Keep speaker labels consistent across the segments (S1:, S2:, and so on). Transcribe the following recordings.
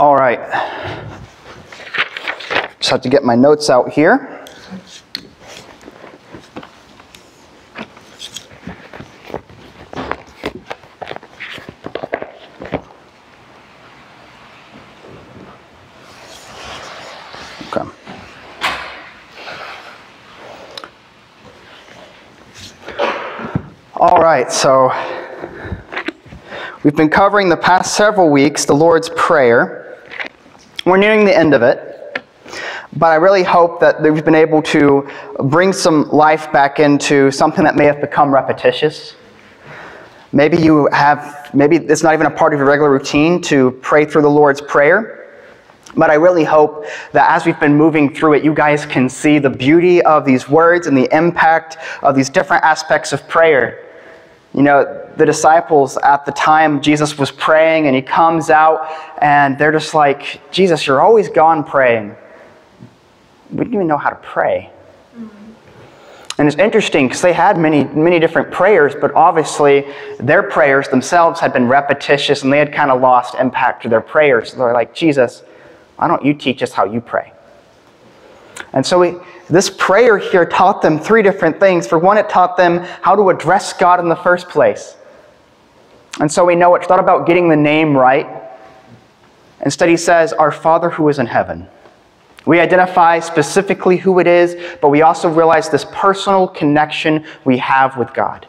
S1: All right. Just have to get my notes out here. Okay. All right, so we've been covering the past several weeks the Lord's Prayer. We're nearing the end of it, but I really hope that we've been able to bring some life back into something that may have become repetitious. Maybe you have, maybe it's not even a part of your regular routine to pray through the Lord's Prayer. But I really hope that as we've been moving through it, you guys can see the beauty of these words and the impact of these different aspects of prayer. You know, the disciples at the time Jesus was praying and he comes out and they're just like, Jesus, you're always gone praying. We didn't even know how to pray. And it's interesting because they had many, many different prayers, but obviously their prayers themselves had been repetitious and they had kind of lost impact to their prayers. So They're like, Jesus, why don't you teach us how you pray? And so we, this prayer here taught them three different things. For one, it taught them how to address God in the first place. And so we know it's not about getting the name right. Instead, he says, Our Father who is in heaven. We identify specifically who it is, but we also realize this personal connection we have with God,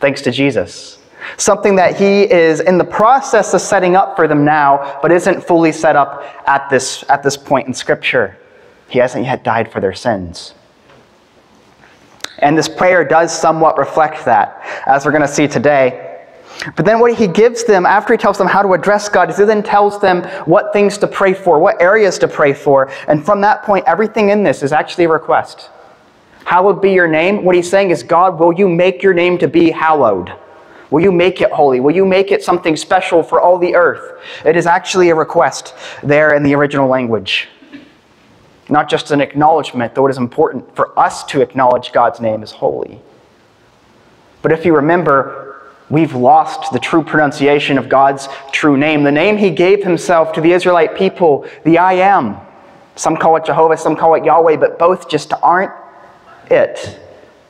S1: thanks to Jesus. Something that he is in the process of setting up for them now, but isn't fully set up at this, at this point in Scripture. He hasn't yet died for their sins. And this prayer does somewhat reflect that, as we're going to see today. But then what he gives them, after he tells them how to address God, is he then tells them what things to pray for, what areas to pray for. And from that point, everything in this is actually a request. Hallowed be your name. What he's saying is, God, will you make your name to be hallowed? Will you make it holy? Will you make it something special for all the earth? It is actually a request there in the original language. Not just an acknowledgement, though it is important for us to acknowledge God's name as holy. But if you remember, we've lost the true pronunciation of God's true name, the name He gave Himself to the Israelite people, the I am. Some call it Jehovah, some call it Yahweh, but both just aren't it.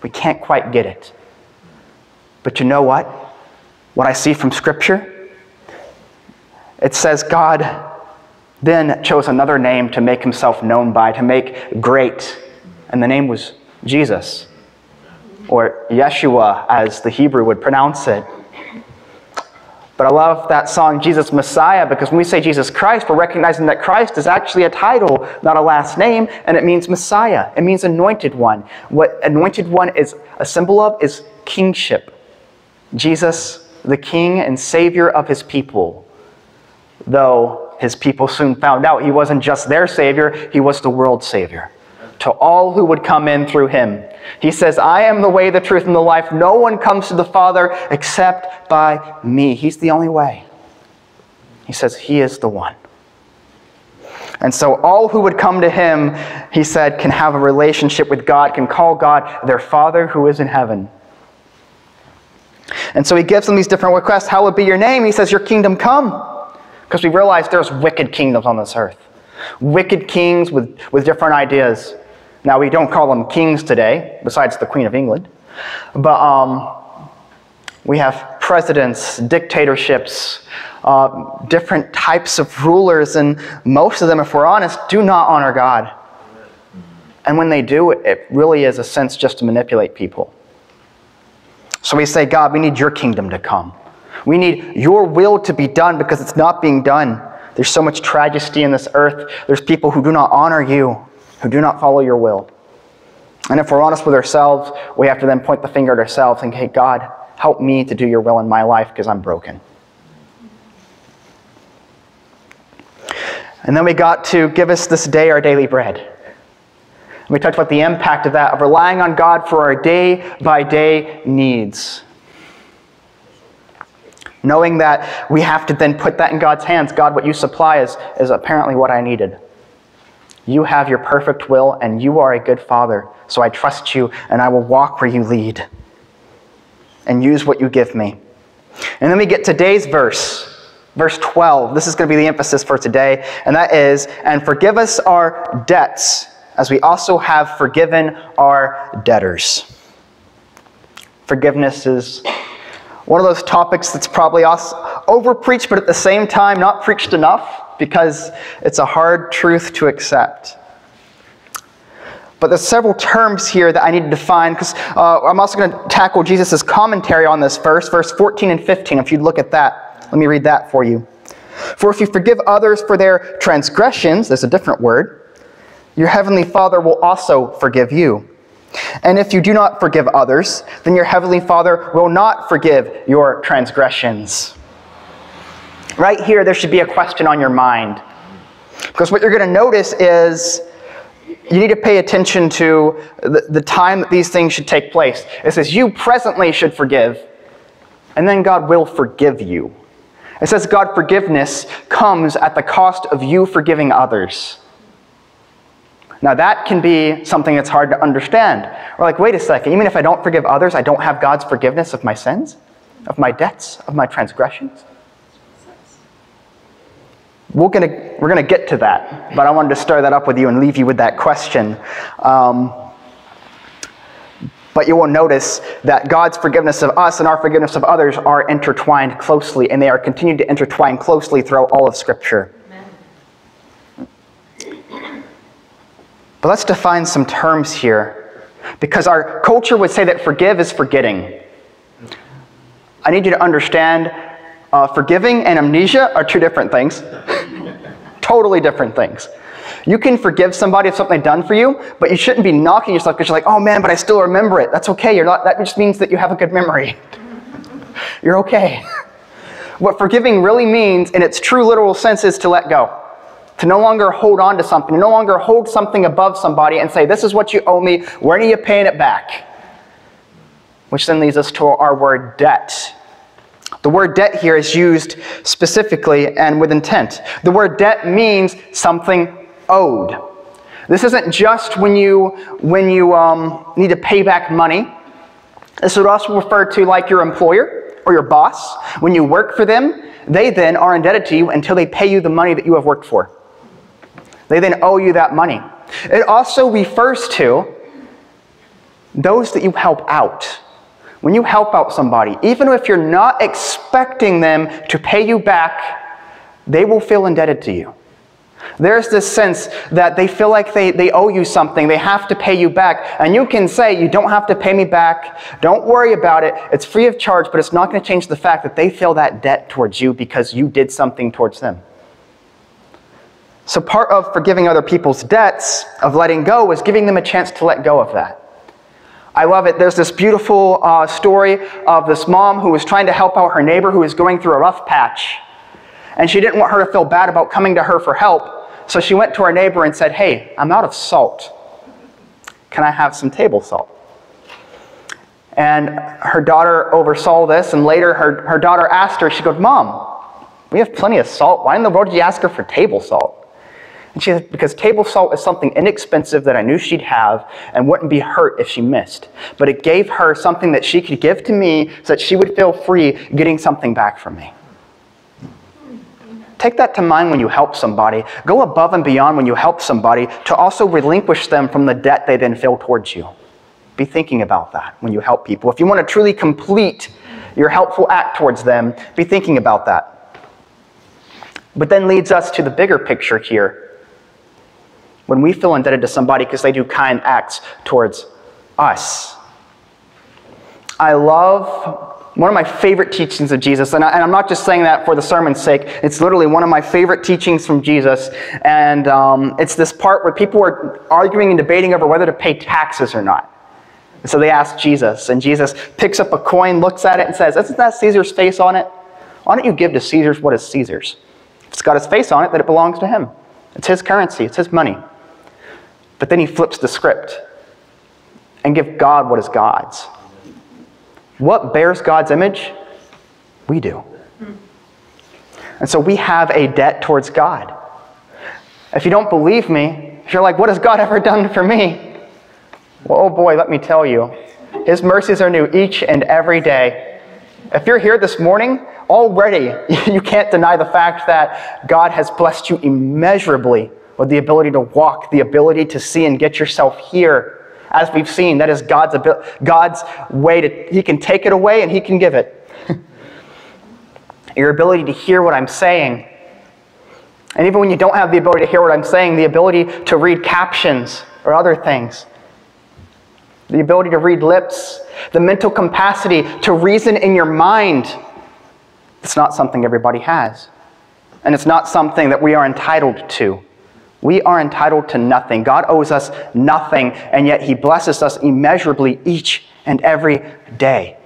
S1: We can't quite get it. But you know what? What I see from Scripture? It says God then chose another name to make himself known by, to make great. And the name was Jesus, or Yeshua, as the Hebrew would pronounce it. But I love that song, Jesus Messiah, because when we say Jesus Christ, we're recognizing that Christ is actually a title, not a last name, and it means Messiah. It means anointed one. What anointed one is a symbol of is kingship. Jesus, the King and Savior of his people, though his people soon found out he wasn't just their Savior, he was the world's Savior. To all who would come in through him. He says, I am the way, the truth, and the life. No one comes to the Father except by me. He's the only way. He says, He is the one. And so all who would come to him, he said, can have a relationship with God, can call God their Father who is in heaven. And so he gives them these different requests. How would be your name? He says, Your kingdom come. Because we realize there's wicked kingdoms on this earth. Wicked kings with, with different ideas. Now, we don't call them kings today, besides the Queen of England. But um, we have presidents, dictatorships, uh, different types of rulers, and most of them, if we're honest, do not honor God. And when they do, it really is a sense just to manipulate people. So we say, God, we need your kingdom to come. We need your will to be done because it's not being done. There's so much tragedy in this earth. There's people who do not honor you, who do not follow your will. And if we're honest with ourselves, we have to then point the finger at ourselves and say, hey, God, help me to do your will in my life because I'm broken. And then we got to give us this day our daily bread. And we talked about the impact of that, of relying on God for our day by day needs knowing that we have to then put that in God's hands. God, what you supply is, is apparently what I needed. You have your perfect will, and you are a good father. So I trust you, and I will walk where you lead and use what you give me. And then we get today's verse. Verse 12, this is going to be the emphasis for today, and that is, and forgive us our debts as we also have forgiven our debtors. Forgiveness is one of those topics that's probably over preached, but at the same time not preached enough because it's a hard truth to accept. But there's several terms here that I need to define because uh, I'm also going to tackle Jesus' commentary on this verse, verse 14 and 15. If you'd look at that, let me read that for you. For if you forgive others for their transgressions, there's a different word, your heavenly Father will also forgive you. And if you do not forgive others, then your heavenly Father will not forgive your transgressions. Right here, there should be a question on your mind. Because what you're going to notice is you need to pay attention to the, the time that these things should take place. It says, You presently should forgive, and then God will forgive you. It says, God forgiveness comes at the cost of you forgiving others. Now, that can be something that's hard to understand. We're like, wait a second, even if I don't forgive others, I don't have God's forgiveness of my sins, of my debts, of my transgressions? We're going to we're gonna get to that, but I wanted to stir that up with you and leave you with that question. Um, but you will notice that God's forgiveness of us and our forgiveness of others are intertwined closely, and they are continued to intertwine closely throughout all of Scripture. But let's define some terms here, because our culture would say that forgive is forgetting. I need you to understand uh, forgiving and amnesia are two different things. totally different things. You can forgive somebody of something done for you, but you shouldn't be knocking yourself because you're like, oh man, but I still remember it. That's okay. You're not, that just means that you have a good memory. you're okay. what forgiving really means, in its true literal sense, is to let go to no longer hold on to something, to no longer hold something above somebody and say, This is what you owe me, when are you paying it back? Which then leads us to our word debt. The word debt here is used specifically and with intent. The word debt means something owed. This isn't just when you, when you um, need to pay back money. This would also refer to like your employer or your boss. When you work for them, they then are indebted to you until they pay you the money that you have worked for. They then owe you that money. It also refers to those that you help out. When you help out somebody, even if you're not expecting them to pay you back, they will feel indebted to you. There's this sense that they feel like they, they owe you something, they have to pay you back. And you can say, You don't have to pay me back, don't worry about it, it's free of charge, but it's not going to change the fact that they feel that debt towards you because you did something towards them. So, part of forgiving other people's debts, of letting go, was giving them a chance to let go of that. I love it. There's this beautiful uh, story of this mom who was trying to help out her neighbor who was going through a rough patch. And she didn't want her to feel bad about coming to her for help. So she went to her neighbor and said, Hey, I'm out of salt. Can I have some table salt? And her daughter oversaw this, and later her, her daughter asked her, She goes, Mom, we have plenty of salt. Why in the world did you ask her for table salt? And she said, because table salt is something inexpensive that I knew she'd have and wouldn't be hurt if she missed. But it gave her something that she could give to me so that she would feel free getting something back from me. Take that to mind when you help somebody. Go above and beyond when you help somebody to also relinquish them from the debt they then feel towards you. Be thinking about that when you help people. If you want to truly complete your helpful act towards them, be thinking about that. But then leads us to the bigger picture here when we feel indebted to somebody because they do kind acts towards us. I love one of my favorite teachings of Jesus, and, I, am not just saying that for the sermon's sake, it's literally one of my favorite teachings from Jesus. And um, it's this part where people are arguing and debating over whether to pay taxes or not. And so they ask Jesus, and Jesus picks up a coin, looks at it, and says, Isn't that Caesar's face on it? Why don't you give to Caesar's what is Caesar's? If it's got his face on it, then it belongs to him. It's his currency, it's his money. But then he flips the script and give God what is God's. What bears God's image? We do. And so we have a debt towards God. If you don't believe me, if you're like, what has God ever done for me? Well, oh boy, let me tell you. His mercies are new each and every day. If you're here this morning, already you can't deny the fact that God has blessed you immeasurably with the ability to walk, the ability to see and get yourself here. As we've seen, that is God's, God's way to, He can take it away and He can give it. Your ability to hear what I'm saying. And even when you don't have the ability to hear what I'm saying, the ability to read captions or other things. The ability to read lips, the mental capacity to reason in your mind. It's not something everybody has. And it's not something that we are entitled to. We are entitled to nothing. God owes us nothing, and yet He blesses us immeasurably each and every day.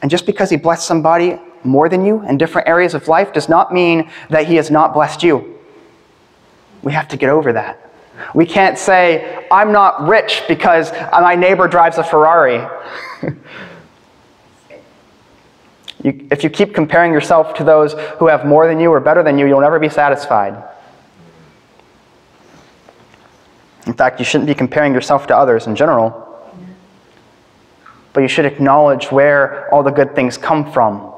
S1: And just because He blessed somebody more than you in different areas of life does not mean that He has not blessed you. We have to get over that. We can't say, I'm not rich because my neighbor drives a Ferrari. you, if you keep comparing yourself to those who have more than you or better than you, you'll never be satisfied. In fact, you shouldn't be comparing yourself to others in general, but you should acknowledge where all the good things come from.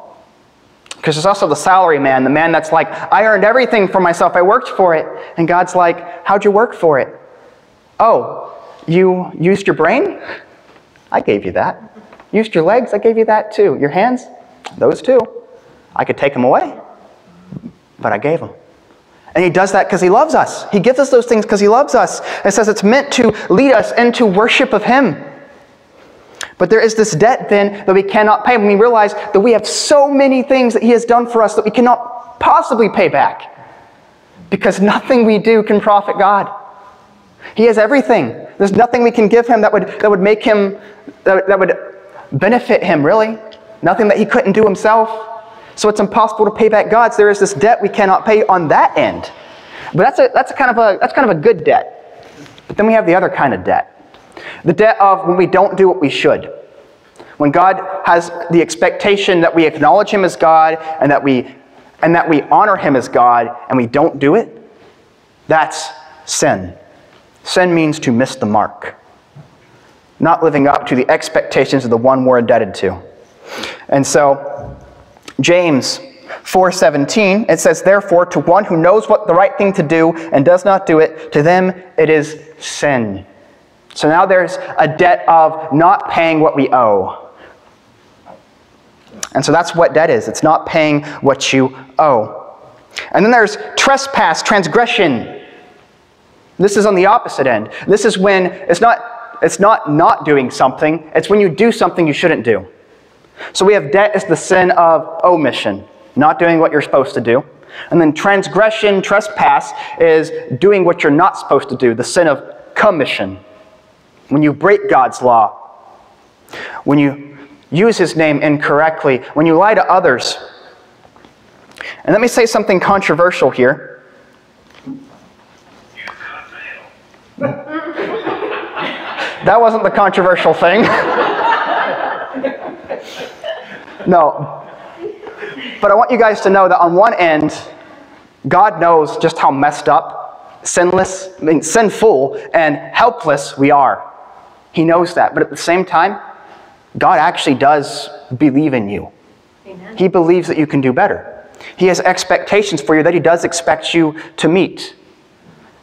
S1: Because there's also the salary man, the man that's like, I earned everything for myself, I worked for it. And God's like, How'd you work for it? Oh, you used your brain? I gave you that. Used your legs? I gave you that too. Your hands? Those too. I could take them away, but I gave them. And he does that because he loves us. He gives us those things because he loves us. It says it's meant to lead us into worship of him. But there is this debt then that we cannot pay when we realize that we have so many things that he has done for us that we cannot possibly pay back. Because nothing we do can profit God. He has everything. There's nothing we can give him that would, that would make him, that, that would benefit him, really. Nothing that he couldn't do himself. So it's impossible to pay back God. So there is this debt we cannot pay on that end. But that's a, that's a kind of a, that's kind of a good debt. But then we have the other kind of debt. The debt of when we don't do what we should. When God has the expectation that we acknowledge him as God and that we and that we honor him as God and we don't do it, that's sin. Sin means to miss the mark. Not living up to the expectations of the one we're indebted to. And so James 4:17 it says therefore to one who knows what the right thing to do and does not do it to them it is sin. So now there's a debt of not paying what we owe. And so that's what debt is. It's not paying what you owe. And then there's trespass, transgression. This is on the opposite end. This is when it's not it's not not doing something, it's when you do something you shouldn't do. So we have debt as the sin of omission, not doing what you're supposed to do. And then transgression, trespass, is doing what you're not supposed to do, the sin of commission. When you break God's law, when you use His name incorrectly, when you lie to others. And let me say something controversial here. that wasn't the controversial thing. No. But I want you guys to know that on one end, God knows just how messed up, sinless, I mean, sinful, and helpless we are. He knows that. But at the same time, God actually does believe in you. Amen. He believes that you can do better. He has expectations for you that He does expect you to meet.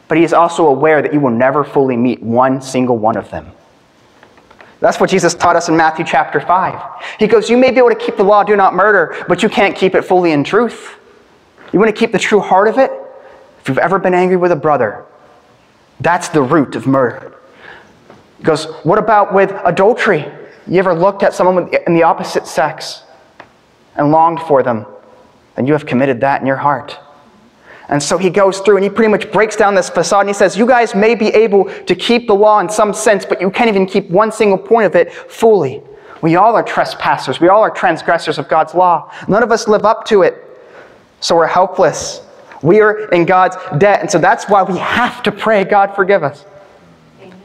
S1: But He is also aware that you will never fully meet one single one of them. That's what Jesus taught us in Matthew chapter 5. He goes, You may be able to keep the law, do not murder, but you can't keep it fully in truth. You want to keep the true heart of it? If you've ever been angry with a brother, that's the root of murder. He goes, What about with adultery? You ever looked at someone in the opposite sex and longed for them? Then you have committed that in your heart. And so he goes through and he pretty much breaks down this facade and he says, You guys may be able to keep the law in some sense, but you can't even keep one single point of it fully. We all are trespassers. We all are transgressors of God's law. None of us live up to it. So we're helpless. We are in God's debt. And so that's why we have to pray, God, forgive us. Amen.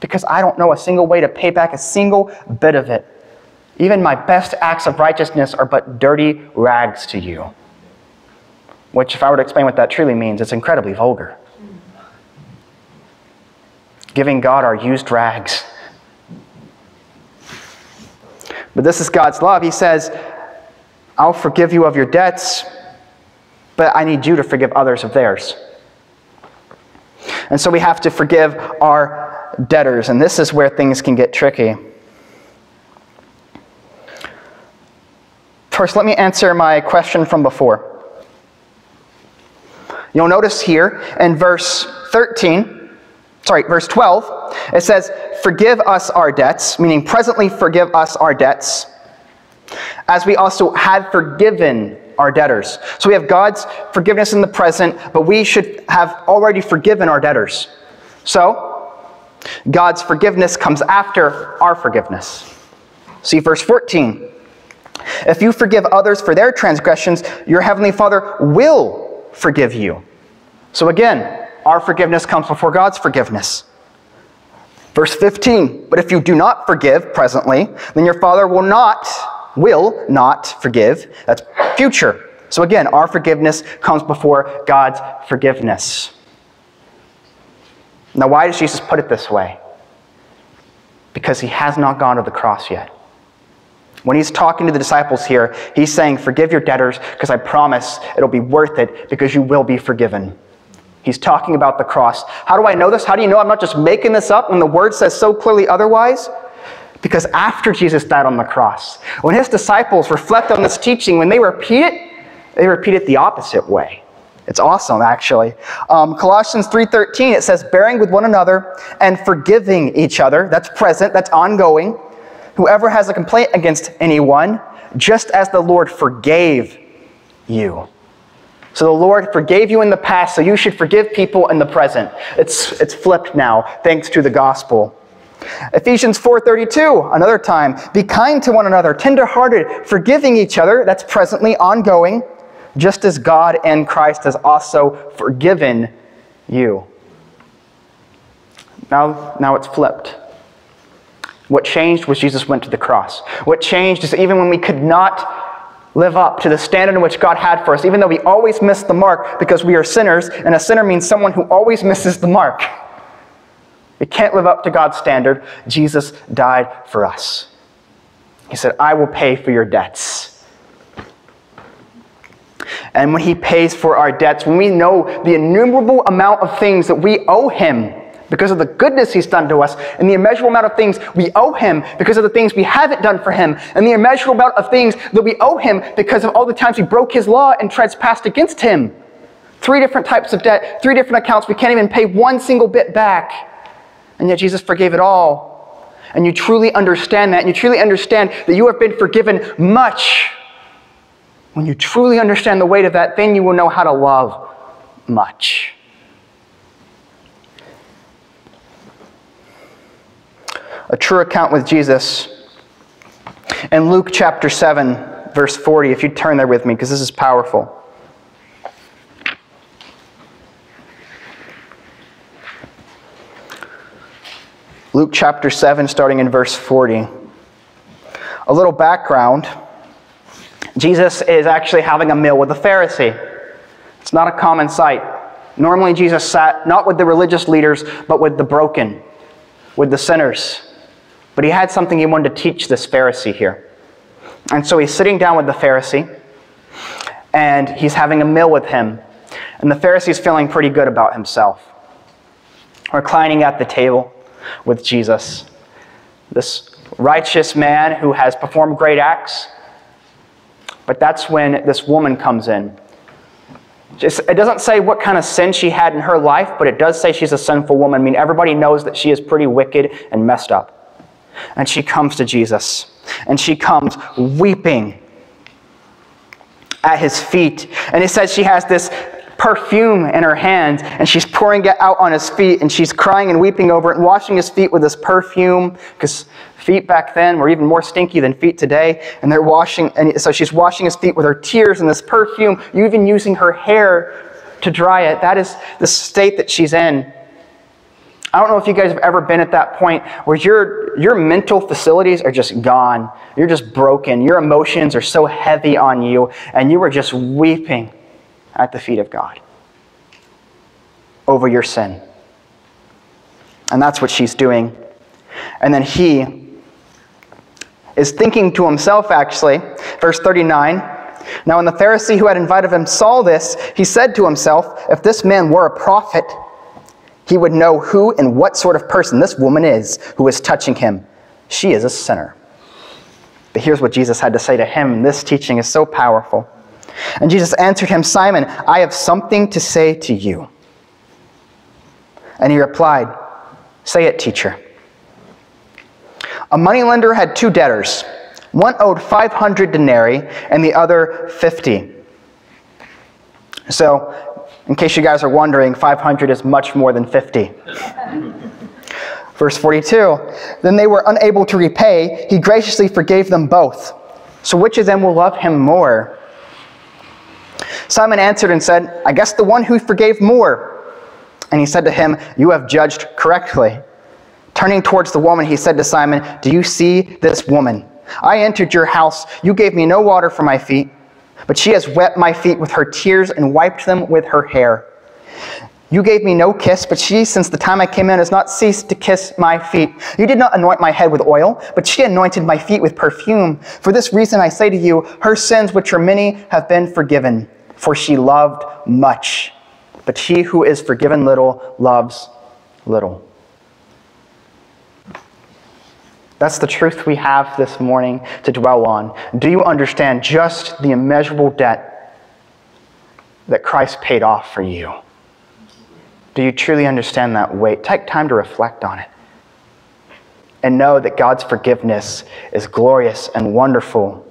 S1: Because I don't know a single way to pay back a single bit of it. Even my best acts of righteousness are but dirty rags to you which, if I were to explain what that truly means, it's incredibly vulgar. Giving God our used rags. But this is God's love. He says, I'll forgive you of your debts, but I need you to forgive others of theirs. And so we have to forgive our debtors, and this is where things can get tricky. First, let me answer my question from before. You'll notice here in verse 13, sorry, verse 12, it says, Forgive us our debts, meaning presently forgive us our debts, as we also had forgiven our debtors. So we have God's forgiveness in the present, but we should have already forgiven our debtors. So, God's forgiveness comes after our forgiveness. See verse 14. If you forgive others for their transgressions, your heavenly Father will forgive you. So again, our forgiveness comes before God's forgiveness. Verse 15, but if you do not forgive presently, then your Father will not, will not forgive. That's future. So again, our forgiveness comes before God's forgiveness. Now, why does Jesus put it this way? Because he has not gone to the cross yet. When he's talking to the disciples here, he's saying, Forgive your debtors, because I promise it'll be worth it, because you will be forgiven. He's talking about the cross. How do I know this? How do you know I'm not just making this up when the word says so clearly otherwise? Because after Jesus died on the cross, when his disciples reflect on this teaching, when they repeat it, they repeat it the opposite way. It's awesome, actually. Um, Colossians 3.13, it says, bearing with one another and forgiving each other. That's present, that's ongoing. Whoever has a complaint against anyone, just as the Lord forgave you. So the Lord forgave you in the past, so you should forgive people in the present. It's, it's flipped now, thanks to the gospel. Ephesians 4:32, another time, be kind to one another, tenderhearted, forgiving each other, that's presently ongoing, just as God and Christ has also forgiven you. Now, now it's flipped. What changed was Jesus went to the cross. What changed is even when we could not live up to the standard in which God had for us, even though we always miss the mark because we are sinners, and a sinner means someone who always misses the mark. We can't live up to God's standard. Jesus died for us. He said, I will pay for your debts. And when He pays for our debts, when we know the innumerable amount of things that we owe Him, because of the goodness he's done to us and the immeasurable amount of things we owe him because of the things we haven't done for him and the immeasurable amount of things that we owe him because of all the times we broke his law and trespassed against him. Three different types of debt, three different accounts. We can't even pay one single bit back. And yet Jesus forgave it all. And you truly understand that, and you truly understand that you have been forgiven much. When you truly understand the weight of that, then you will know how to love much. A true account with Jesus. In Luke chapter 7, verse 40, if you turn there with me, because this is powerful. Luke chapter 7, starting in verse 40. A little background Jesus is actually having a meal with a Pharisee. It's not a common sight. Normally, Jesus sat not with the religious leaders, but with the broken, with the sinners. But he had something he wanted to teach this Pharisee here. And so he's sitting down with the Pharisee, and he's having a meal with him. And the Pharisee's feeling pretty good about himself, reclining at the table with Jesus. This righteous man who has performed great acts. But that's when this woman comes in. It doesn't say what kind of sin she had in her life, but it does say she's a sinful woman. I mean, everybody knows that she is pretty wicked and messed up. And she comes to Jesus. And she comes weeping at his feet. And it says she has this perfume in her hand and she's pouring it out on his feet and she's crying and weeping over it and washing his feet with this perfume because feet back then were even more stinky than feet today and they're washing and so she's washing his feet with her tears and this perfume even using her hair to dry it that is the state that she's in I don't know if you guys have ever been at that point where your, your mental facilities are just gone. You're just broken. Your emotions are so heavy on you, and you are just weeping at the feet of God over your sin. And that's what she's doing. And then he is thinking to himself, actually, verse 39 Now, when the Pharisee who had invited him saw this, he said to himself, If this man were a prophet, he would know who and what sort of person this woman is who is touching him. She is a sinner. But here's what Jesus had to say to him. This teaching is so powerful. And Jesus answered him, Simon, I have something to say to you. And he replied, Say it, teacher. A moneylender had two debtors. One owed 500 denarii and the other 50. So, in case you guys are wondering, 500 is much more than 50. Verse 42 Then they were unable to repay. He graciously forgave them both. So, which of them will love him more? Simon answered and said, I guess the one who forgave more. And he said to him, You have judged correctly. Turning towards the woman, he said to Simon, Do you see this woman? I entered your house. You gave me no water for my feet, but she has wet my feet with her tears and wiped them with her hair. You gave me no kiss, but she, since the time I came in, has not ceased to kiss my feet. You did not anoint my head with oil, but she anointed my feet with perfume. For this reason I say to you, her sins, which are many, have been forgiven, for she loved much. But he who is forgiven little loves little. That's the truth we have this morning to dwell on. Do you understand just the immeasurable debt that Christ paid off for you? Do you truly understand that weight? Take time to reflect on it. And know that God's forgiveness is glorious and wonderful.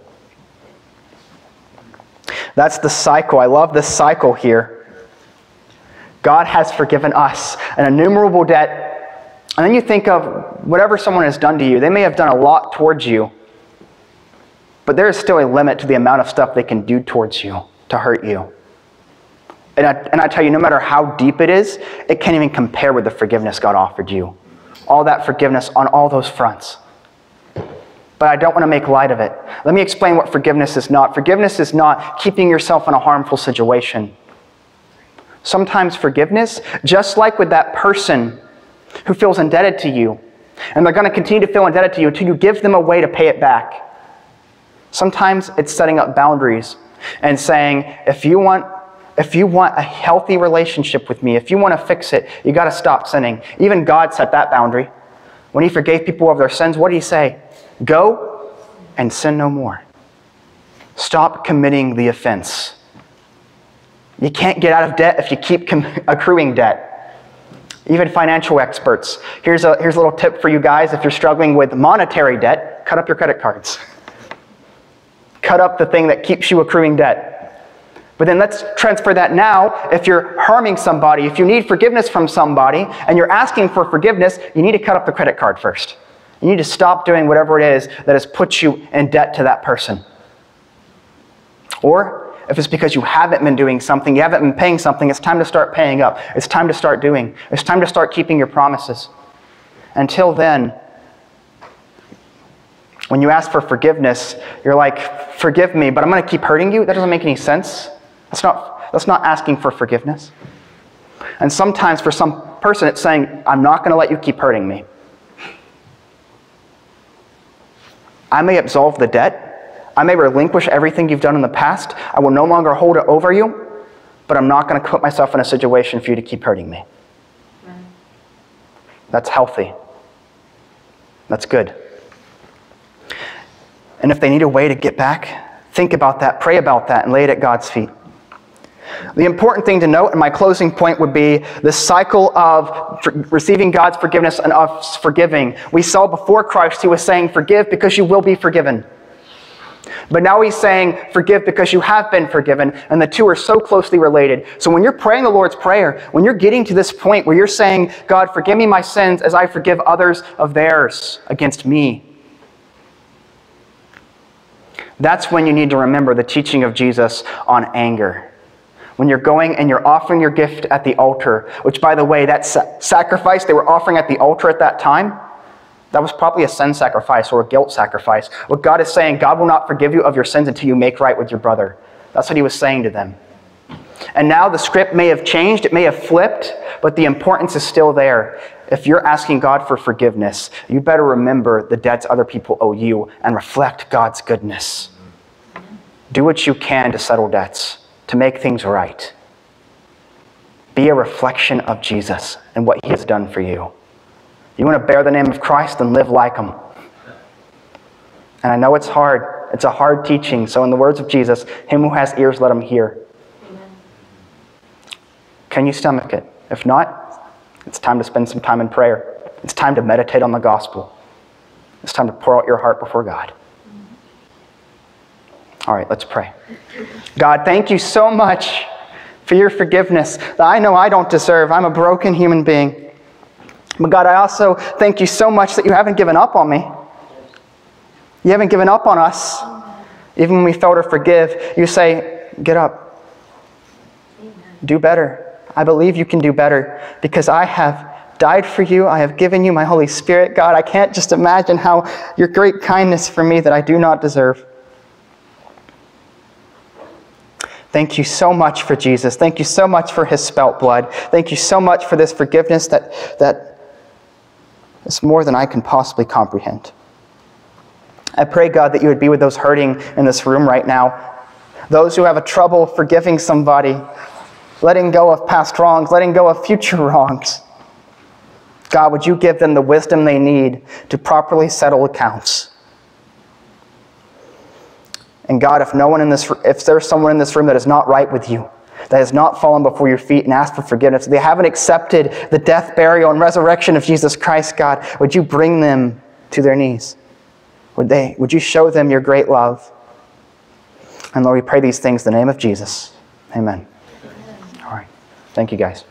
S1: That's the cycle. I love this cycle here. God has forgiven us an innumerable debt and then you think of whatever someone has done to you. They may have done a lot towards you, but there is still a limit to the amount of stuff they can do towards you to hurt you. And I, and I tell you, no matter how deep it is, it can't even compare with the forgiveness God offered you. All that forgiveness on all those fronts. But I don't want to make light of it. Let me explain what forgiveness is not. Forgiveness is not keeping yourself in a harmful situation. Sometimes forgiveness, just like with that person who feels indebted to you. And they're going to continue to feel indebted to you until you give them a way to pay it back. Sometimes it's setting up boundaries and saying, if you want if you want a healthy relationship with me, if you want to fix it, you got to stop sinning. Even God set that boundary. When he forgave people of their sins, what did he say? Go and sin no more. Stop committing the offense. You can't get out of debt if you keep accruing debt even financial experts. Here's a, here's a little tip for you guys if you're struggling with monetary debt, cut up your credit cards. cut up the thing that keeps you accruing debt. But then let's transfer that now. If you're harming somebody, if you need forgiveness from somebody, and you're asking for forgiveness, you need to cut up the credit card first. You need to stop doing whatever it is that has put you in debt to that person. Or if it's because you haven't been doing something, you haven't been paying something, it's time to start paying up. It's time to start doing. It's time to start keeping your promises. Until then, when you ask for forgiveness, you're like, forgive me, but I'm going to keep hurting you? That doesn't make any sense. That's not, that's not asking for forgiveness. And sometimes for some person, it's saying, I'm not going to let you keep hurting me. I may absolve the debt, I may relinquish everything you've done in the past. I will no longer hold it over you, but I'm not going to put myself in a situation for you to keep hurting me. That's healthy. That's good. And if they need a way to get back, think about that, pray about that, and lay it at God's feet. The important thing to note, and my closing point would be the cycle of receiving God's forgiveness and us forgiving. We saw before Christ, he was saying, Forgive because you will be forgiven. But now he's saying, forgive because you have been forgiven, and the two are so closely related. So when you're praying the Lord's Prayer, when you're getting to this point where you're saying, God, forgive me my sins as I forgive others of theirs against me, that's when you need to remember the teaching of Jesus on anger. When you're going and you're offering your gift at the altar, which, by the way, that sacrifice they were offering at the altar at that time, that was probably a sin sacrifice or a guilt sacrifice. What God is saying, God will not forgive you of your sins until you make right with your brother. That's what he was saying to them. And now the script may have changed, it may have flipped, but the importance is still there. If you're asking God for forgiveness, you better remember the debts other people owe you and reflect God's goodness. Do what you can to settle debts, to make things right. Be a reflection of Jesus and what he has done for you. You want to bear the name of Christ and live like him. And I know it's hard. It's a hard teaching. So, in the words of Jesus, him who has ears, let him hear. Amen. Can you stomach it? If not, it's time to spend some time in prayer. It's time to meditate on the gospel. It's time to pour out your heart before God. Mm-hmm. All right, let's pray. God, thank you so much for your forgiveness that I know I don't deserve. I'm a broken human being. But God, I also thank you so much that you haven't given up on me. You haven't given up on us. Even when we fail to forgive, you say, Get up. Do better. I believe you can do better because I have died for you. I have given you my Holy Spirit. God, I can't just imagine how your great kindness for me that I do not deserve. Thank you so much for Jesus. Thank you so much for his spelt blood. Thank you so much for this forgiveness that, that is more than I can possibly comprehend. I pray, God, that you would be with those hurting in this room right now, those who have a trouble forgiving somebody, letting go of past wrongs, letting go of future wrongs. God, would you give them the wisdom they need to properly settle accounts? And God, if no one in this, if there's someone in this room that is not right with you, that has not fallen before your feet and asked for forgiveness, they haven't accepted the death, burial, and resurrection of Jesus Christ, God, would you bring them to their knees? Would they, would you show them your great love? And Lord, we pray these things in the name of Jesus. Amen. Amen. All right. Thank you, guys.